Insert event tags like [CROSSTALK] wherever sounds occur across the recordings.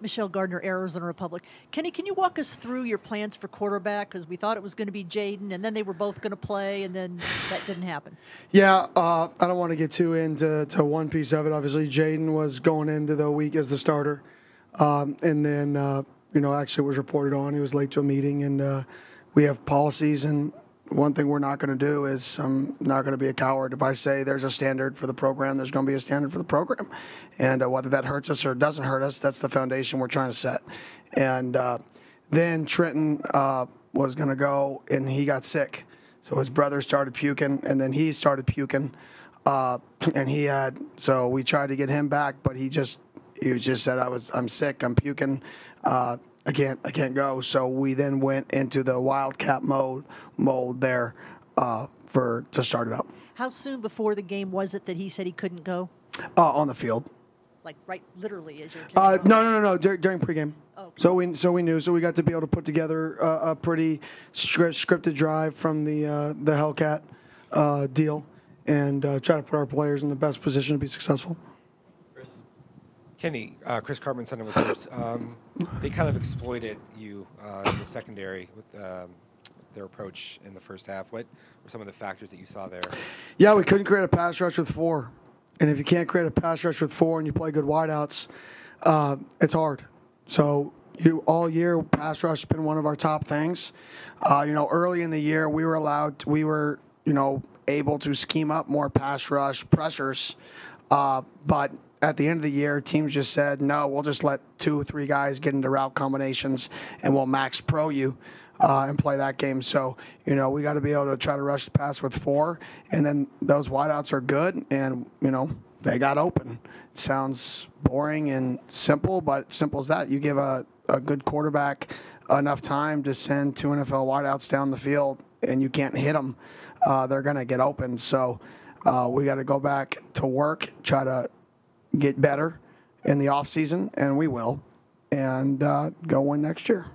Michelle Gardner, Arizona Republic. Kenny, can you walk us through your plans for quarterback? Because we thought it was going to be Jaden, and then they were both going to play, and then that didn't happen. Yeah, uh, I don't want to get too into to one piece of it. Obviously, Jaden was going into the week as the starter, um, and then uh, you know actually was reported on he was late to a meeting, and uh, we have policies and one thing we're not going to do is I'm not going to be a coward. If I say there's a standard for the program, there's going to be a standard for the program. And uh, whether that hurts us or doesn't hurt us, that's the foundation we're trying to set. And uh, then Trenton uh, was going to go, and he got sick. So his brother started puking, and then he started puking. Uh, and he had, so we tried to get him back, but he just, he just said, I was, I'm sick, I'm puking. Uh, I can't I can't go. So we then went into the wildcat mode mold there uh, for to start it up. How soon before the game was it that he said he couldn't go? Uh, on the field. Like right, literally, as you're. Uh, no, no, no, no. Dur- during pregame. Oh. So we so we knew. So we got to be able to put together a, a pretty script, scripted drive from the uh, the wildcat uh, deal, and uh, try to put our players in the best position to be successful. Kenny, uh, Chris Cartman, Sun Devils. Um, they kind of exploited you uh, in the secondary with um, their approach in the first half. What were some of the factors that you saw there? Yeah, we couldn't create a pass rush with four, and if you can't create a pass rush with four and you play good wideouts, uh, it's hard. So you all year pass rush has been one of our top things. Uh, you know, early in the year we were allowed, we were you know able to scheme up more pass rush pressures, uh, but at the end of the year, teams just said, no, we'll just let two or three guys get into route combinations and we'll max pro you uh, and play that game. So, you know, we got to be able to try to rush the pass with four. And then those wideouts are good. And, you know, they got open. Sounds boring and simple, but simple as that. You give a, a good quarterback enough time to send two NFL wideouts down the field and you can't hit them, uh, they're going to get open. So, uh, we got to go back to work, try to get better in the off season, and we will, and uh, go win next year.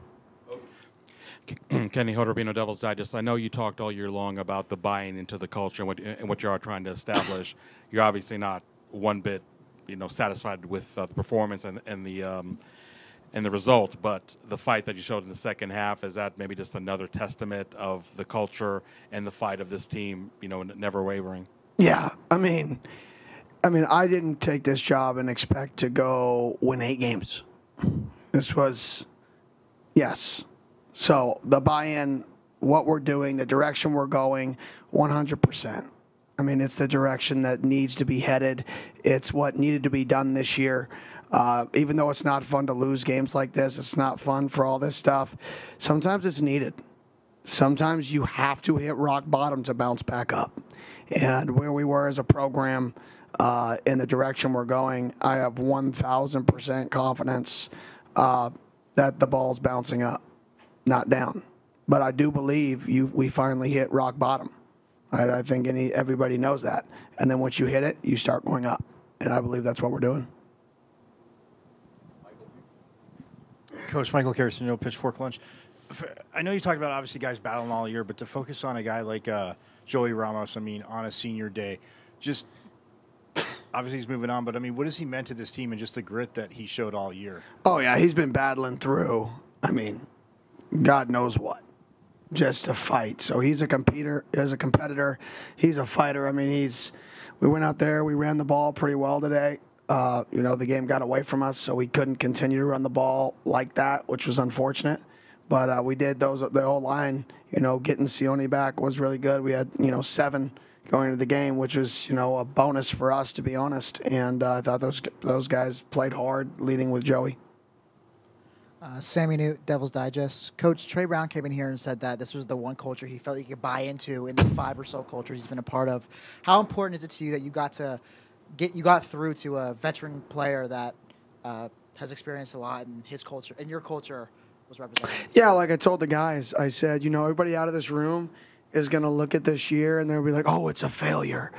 Kenny Hoderabino, Devils Digest. I know you talked all year long about the buying into the culture and what, and what you are trying to establish. You're obviously not one bit, you know, satisfied with uh, the performance and, and the um, and the result, but the fight that you showed in the second half is that maybe just another testament of the culture and the fight of this team, you know, never wavering. Yeah, I mean, I mean, I didn't take this job and expect to go win eight games. This was, yes. So the buy-in, what we're doing, the direction we're going, 100%. I mean, it's the direction that needs to be headed. It's what needed to be done this year. Uh, even though it's not fun to lose games like this, it's not fun for all this stuff. Sometimes it's needed. Sometimes you have to hit rock bottom to bounce back up. And where we were as a program, uh, in the direction we're going, I have 1,000% confidence uh, that the ball's bouncing up, not down. But I do believe you we finally hit rock bottom. I, I think any everybody knows that. And then once you hit it, you start going up. And I believe that's what we're doing. Coach Michael know, Pitchfork Lunch. I know you talked about obviously guys battling all year, but to focus on a guy like uh, Joey Ramos, I mean, on a senior day, just obviously he's moving on, but I mean, what has he meant to this team and just the grit that he showed all year? Oh yeah, he's been battling through. I mean, God knows what, just to fight. So he's a competitor. As a competitor, he's a fighter. I mean, he's. We went out there. We ran the ball pretty well today. Uh, you know, the game got away from us, so we couldn't continue to run the ball like that, which was unfortunate. But uh, we did those. The whole line, you know, getting Sione back was really good. We had, you know, seven going into the game, which was you know a bonus for us to be honest. And uh, I thought those those guys played hard, leading with Joey. Uh, Sammy Newt, Devils Digest. Coach Trey Brown came in here and said that this was the one culture he felt he could buy into in the five or so cultures he's been a part of. How important is it to you that you got to get you got through to a veteran player that uh, has experienced a lot in his culture and your culture was represented? Yeah, like I told the guys, I said, you know, everybody out of this room is going to look at this year and they'll be like, oh, it's a failure.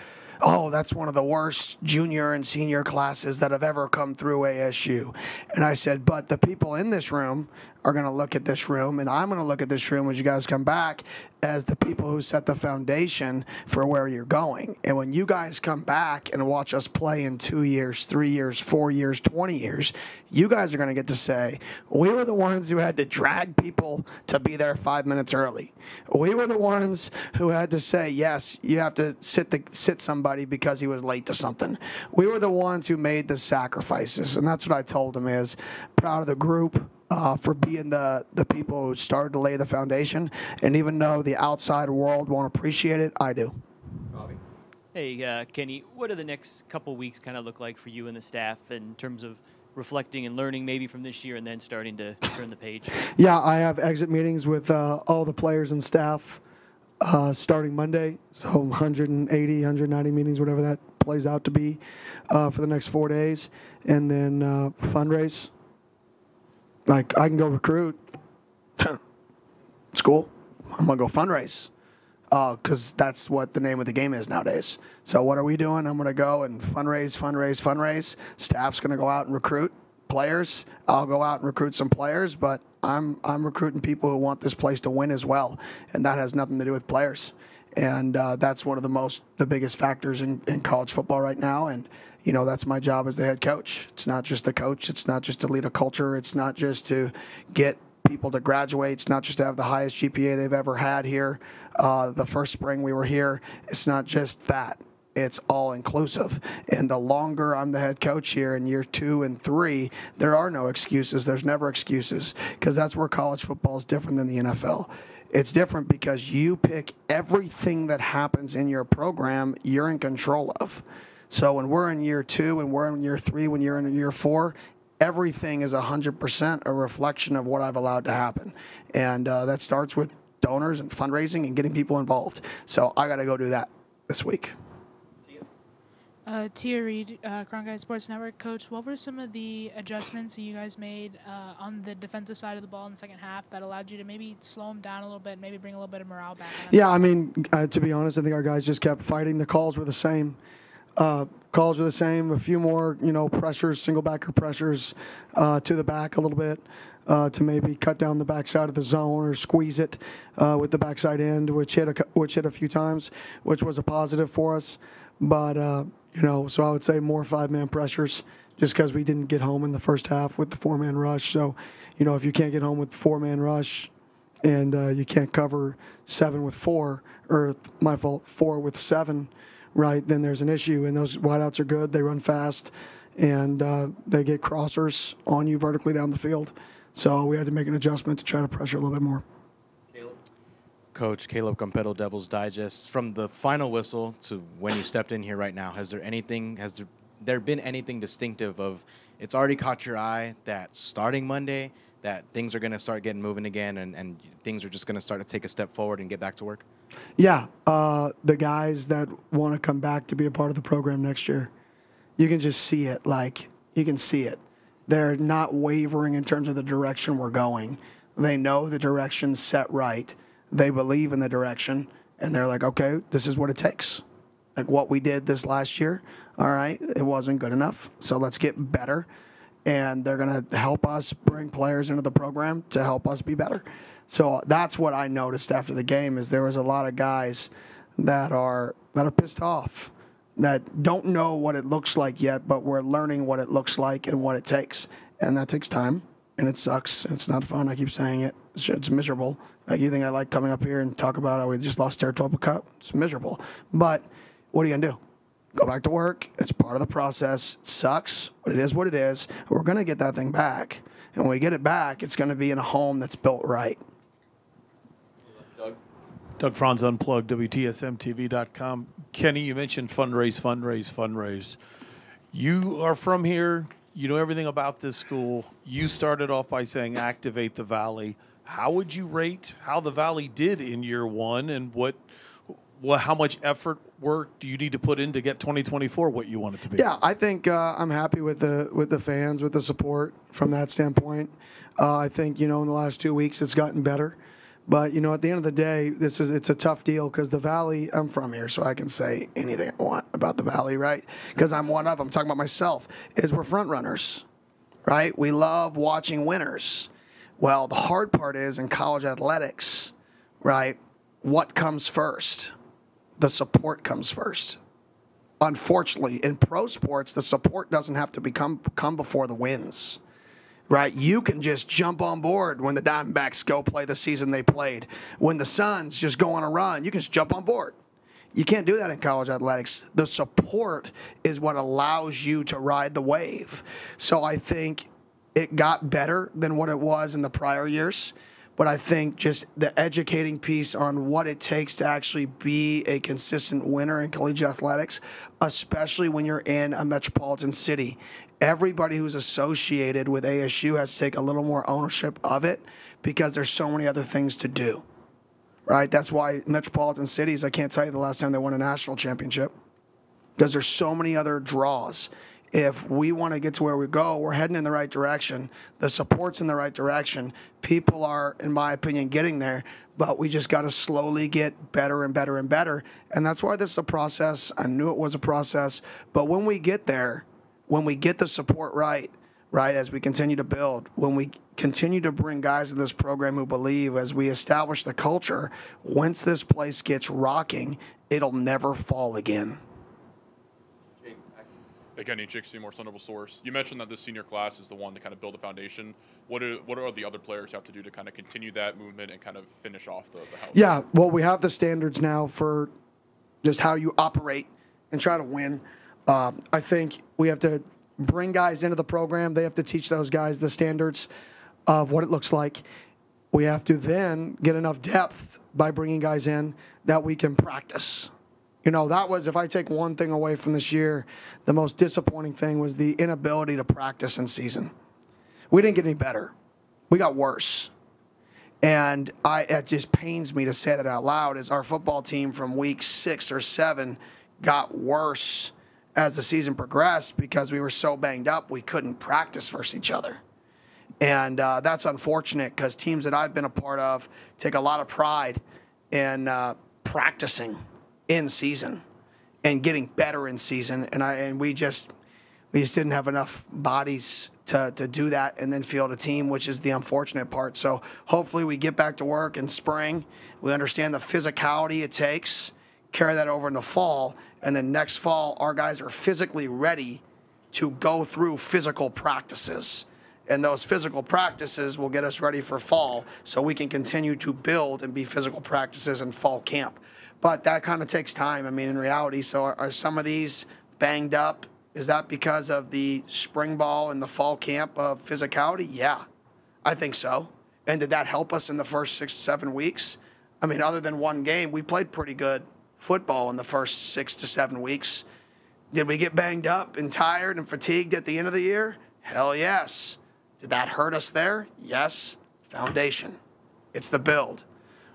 oh, that's one of the worst junior and senior classes that have ever come through ASU. And I said, but the people in this room are going to look at this room, and I'm going to look at this room as you guys come back as the people who set the foundation for where you're going. And when you guys come back and watch us play in two years, three years, four years, 20 years, you guys are going to get to say, we were the ones who had to drag people to be there five minutes early. We were the ones who had to say, yes, you have to sit the sit somebody because he was late to something. We were the ones who made the sacrifices, and that's what I told him is proud of the group uh, for being the, the people who started to lay the foundation. And even though the outside world won't appreciate it, I do. Hey, uh, Kenny, what do the next couple weeks kind of look like for you and the staff in terms of reflecting and learning maybe from this year and then starting to turn the page? [LAUGHS] Yeah, I have exit meetings with uh, all the players and staff uh, starting Monday. So 180, 190 meetings, whatever that plays out to be uh, for the next four days. And then uh, fundraise. Like, I can go recruit. it's cool. I'm to go fundraise because that's what the name of the game is nowadays. So what are we doing? I'm to go and fundraise, fundraise, fundraise. Staff's to go out and recruit players. I'll go out and recruit some players, but I'm I'm recruiting people who want this place to win as well, and that has nothing to do with players. And uh, that's one of the most the biggest factors in, in college football right now. And you know that's my job as the head coach. It's not just the coach. It's not just to lead a culture. It's not just to get people to graduate. It's not just to have the highest GPA they've ever had here. Uh, the first spring we were here, it's not just that. It's all inclusive. And the longer I'm the head coach here in year two and three, there are no excuses. There's never excuses because that's where college football is different than the NFL. It's different because you pick everything that happens in your program, you're in control of. So when we're in year two and we're in year three, when you're in year four, everything is 100% a reflection of what I've allowed to happen. And uh, that starts with donors and fundraising and getting people involved. So I got to go do that this week. Uh, Tia Reed, uh, Cronkite Sports Network coach. What were some of the adjustments that you guys made uh, on the defensive side of the ball in the second half that allowed you to maybe slow them down a little bit, maybe bring a little bit of morale back? Yeah, I mean, uh, to be honest, I think our guys just kept fighting. The calls were the same. Uh, calls were the same. A few more, you know, pressures, single backer pressures uh, to the back a little bit. Uh, to maybe cut down the backside of the zone or squeeze it uh, with the backside end, which hit a, which hit a few times, which was a positive for us. But uh, you know, so I would say more five man pressures, just because we didn't get home in the first half with the four man rush. So, you know, if you can't get home with four man rush, and uh, you can't cover seven with four, or my fault, four with seven, right? Then there's an issue. And those wideouts are good; they run fast, and uh, they get crossers on you vertically down the field. So we had to make an adjustment to try to pressure a little bit more. Coach Caleb Campetto, Devils Digest. From the final whistle to when you stepped in here right now, has there anything? Has there there been anything distinctive of? It's already caught your eye that starting Monday, that things are going to start getting moving again, and, and things are just going to start to take a step forward and get back to work. Yeah, uh, the guys that want to come back to be a part of the program next year, you can just see it. Like you can see it. They're not wavering in terms of the direction we're going. They know the direction's set right they believe in the direction and they're like, okay, this is what it takes. Like what we did this last year, all right, it wasn't good enough. So let's get better. And they're going to help us bring players into the program to help us be better. So that's what I noticed after the game is there was a lot of guys that are that are pissed off that don't know what it looks like yet, but we're learning what it looks like and what it takes. And that takes time and it sucks. It's not fun. I keep saying it. It's, miserable. Like you think I like coming up here and talk about how we just lost Territorial Cup? It's miserable. But what are you gonna do? Go back to work. It's part of the process. It sucks, but it is what it is. We're gonna get that thing back, and when we get it back, it's gonna be in a home that's built right. Doug Franz Unplugged, WTSMTV.com. Kenny, you mentioned fundraise, fundraise, fundraise. You are from here. You know everything about this school. You started off by saying activate the Valley how would you rate how the Valley did in year one, and what, what how much effort work do you need to put in to get 2024 what you want it to be? Yeah, I think uh, I'm happy with the with the fans, with the support from that standpoint. Uh, I think you know in the last two weeks it's gotten better, But you know, at the end of the day, this is it's a tough deal because the Valley. I'm from here, so I can say anything I want about the Valley, right? Because I'm one of. I'm talking about myself. Is we're front runners, right? We love watching winners. Well, the hard part is in college athletics, right? What comes first? The support comes first. Unfortunately, in pro sports, the support doesn't have to become come before the wins right? You can just jump on board when the Diamondbacks go play the season they played. When the Suns just go on a run, you can just jump on board. You can't do that in college athletics. The support is what allows you to ride the wave. So I think it got better than what it was in the prior years. But I think just the educating piece on what it takes to actually be a consistent winner in collegiate athletics, especially when you're in a metropolitan city, everybody who's associated with ASU has to take a little more ownership of it because there's so many other things to do. Right? That's why metropolitan cities, I can't tell you the last time they won a national championship because there's so many other draws. If we want to get to where we go, we're heading in the right direction. The support's in the right direction. People are, in my opinion, getting there, but we just got to slowly get better and better and better. And that's why this is a process. I knew it was a process. But when we get there, when we get the support right, right, as we continue to build, when we continue to bring guys to this program who believe, as we establish the culture, once this place gets rocking, it'll never fall again. Kenny, Jake Seymour, Thunderbolt Source. You mentioned that this senior class is the one to kind of build a foundation. What do, what are the other players have to do to kind of continue that movement and kind of finish off the, the house? Yeah, well, we have the standards now for just how you operate and try to win. Uh, I think we have to bring guys into the program. They have to teach those guys the standards of what it looks like. We have to then get enough depth by bringing guys in that we can practice. You know, that was, if I take one thing away from this year, the most disappointing thing was the inability to practice in season. We didn't get any better, we got worse. And I, it just pains me to say that out loud, as our football team from week six or seven got worse as the season progressed because we were so banged up we couldn't practice versus each other. And uh, that's unfortunate because teams that I've been a part of take a lot of pride in uh, practicing in season and getting better in season. And I and we just we just didn't have enough bodies to, to do that and then field a team, which is the unfortunate part. So hopefully we get back to work in spring. We understand the physicality it takes, carry that over in the fall, and then next fall, our guys are physically ready to go through physical practices. And those physical practices will get us ready for fall so we can continue to build and be physical practices in fall camp. But that kind of takes time. I mean, in reality, so are, are some of these banged up? Is that because of the spring ball and the fall camp of physicality? Yeah, I think so. And did that help us in the first six, to seven weeks? I mean, other than one game, we played pretty good football in the first six to seven weeks. Did we get banged up and tired and fatigued at the end of the year? Hell yes. Did that hurt us there? Yes. Foundation. It's the build,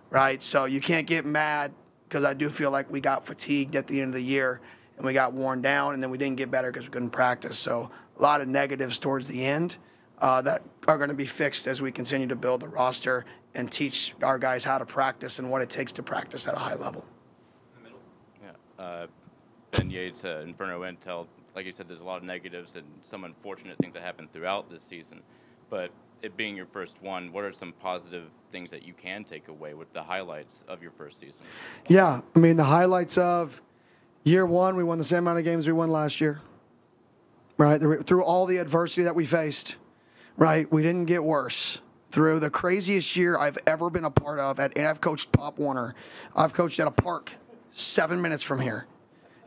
right? So you can't get mad because I do feel like we got fatigued at the end of the year and we got worn down and then we didn't get better because we couldn't practice. So a lot of negatives towards the end uh, that are going to be fixed as we continue to build the roster and teach our guys how to practice and what it takes to practice at a high level. Uh, ben Yates, uh, Inferno Intel, like you said, there's a lot of negatives and some unfortunate things that happened throughout this season. But it being your first one, what are some positive things that you can take away with the highlights of your first season? Yeah, I mean the highlights of year one, we won the same amount of games we won last year. Right through all the adversity that we faced, right? We didn't get worse through the craziest year I've ever been a part of. At, and I've coached Pop Warner. I've coached at a park seven minutes from here.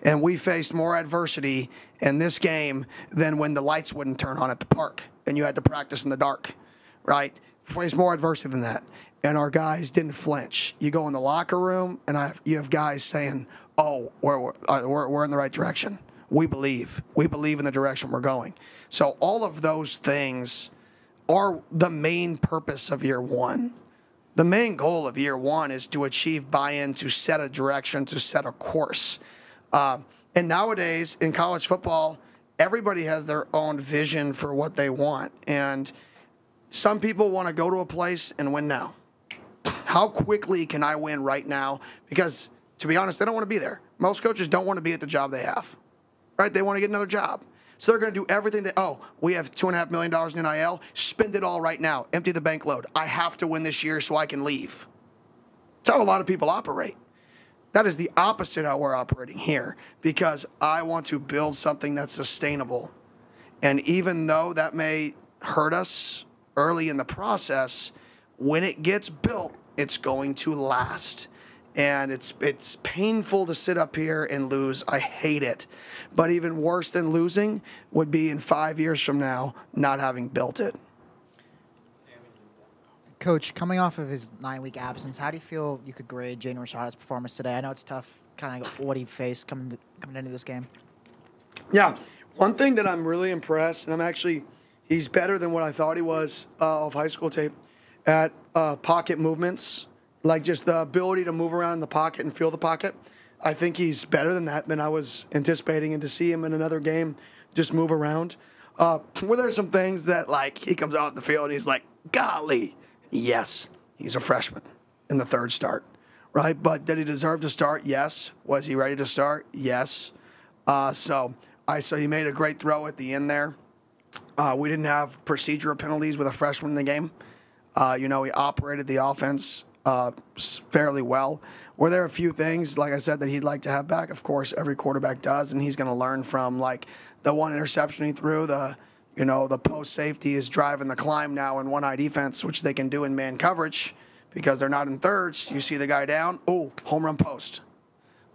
And we faced more adversity in this game than when the lights wouldn't turn on at the park and you had to practice in the dark, right? We faced more adversity than that. And our guys didn't flinch. You go in the locker room and I, you have guys saying, oh, we're, we're, we're in the right direction. We believe. We believe in the direction we're going. So all of those things are the main purpose of year one the main goal of year one is to achieve buy-in, to set a direction, to set a course. Uh, and nowadays in college football, everybody has their own vision for what they want. And some people want to go to a place and win now. How quickly can I win right now? Because to be honest, they don't want to be there. Most coaches don't want to be at the job they have, right? They want to get another job. So they're going to do everything that, oh, we have $2.5 million in NIL, spend it all right now, empty the bank load. I have to win this year so I can leave. That's how a lot of people operate. That is the opposite how we're operating here because I want to build something that's sustainable. And even though that may hurt us early in the process, when it gets built, it's going to last. And it's it's painful to sit up here and lose. I hate it. But even worse than losing would be in 5 years from now not having built it. Coach, coming off of his nine week absence, how do you feel you could grade Jaden Rashada's performance today? I know it's tough, kind of what he faced coming coming into this game. Yeah, one thing that I'm really impressed, and I'm actually, he's better than what I thought he was uh, of high school tape at uh, pocket movements, like just the ability to move around in the pocket and feel the pocket. I think he's better than that than I was anticipating, and to see him in another game just move around. Uh, [CLEARS THROAT] where there's some things that like he comes off the field and he's like, golly, yes, he's a freshman in the third start, right? But did he deserve to start? Yes. Was he ready to start? Yes. Uh, so I so he made a great throw at the end there. Uh, we didn't have procedural penalties with a freshman in the game. Uh, you know, he operated the offense uh, fairly well. Were there a few things, like I said, that he'd like to have back? Of course, every quarterback does, and he's going to learn from like the one interception he threw. The you know the post safety is driving the climb now in one eye defense, which they can do in man coverage because they're not in thirds. You see the guy down, oh, home run post.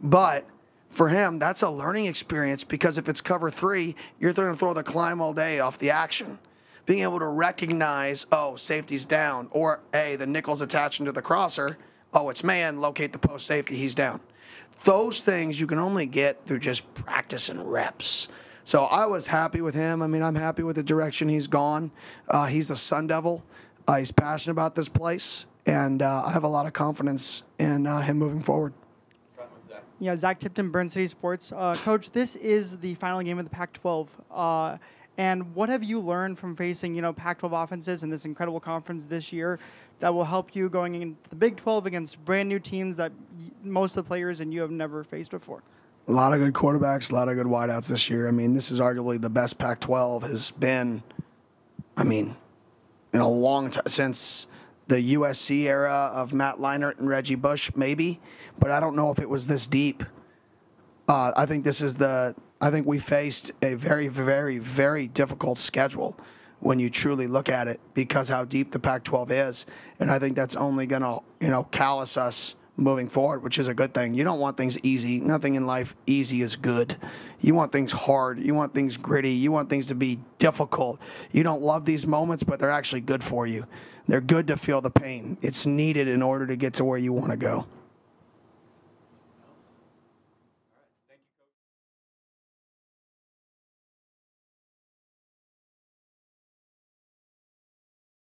But for him, that's a learning experience because if it's cover three, you're going to throw the climb all day off the action. Being able to recognize, oh, safety's down, or hey, the nickel's attaching to the crosser. Oh, it's man, locate the post safety, he's down. Those things you can only get through just practice and reps. So I was happy with him. I mean, I'm happy with the direction he's gone. Uh, he's a Sun Devil. Uh, he's passionate about this place, and uh, I have a lot of confidence in uh, him moving forward. Yeah, Zach Tipton, Burn City Sports. Uh, Coach, this is the final game of the Pac-12. Uh, and what have you learned from facing, you know, Pac-12 offenses in this incredible conference this year that will help you going into the Big 12 against brand new teams that most of the players and you have never faced before? A lot of good quarterbacks, a lot of good wideouts this year. I mean, this is arguably the best Pac 12 has been, I mean, in a long time since the USC era of Matt Leinart and Reggie Bush, maybe, but I don't know if it was this deep. Uh, I think this is the, I think we faced a very, very, very difficult schedule when you truly look at it because how deep the Pac 12 is. And I think that's only going to, you know, callous us moving forward, which is a good thing. You don't want things easy. Nothing in life easy is good. You want things hard. You want things gritty. You want things to be difficult. You don't love these moments, but they're actually good for you. They're good to feel the pain. It's needed in order to get to where you want to go.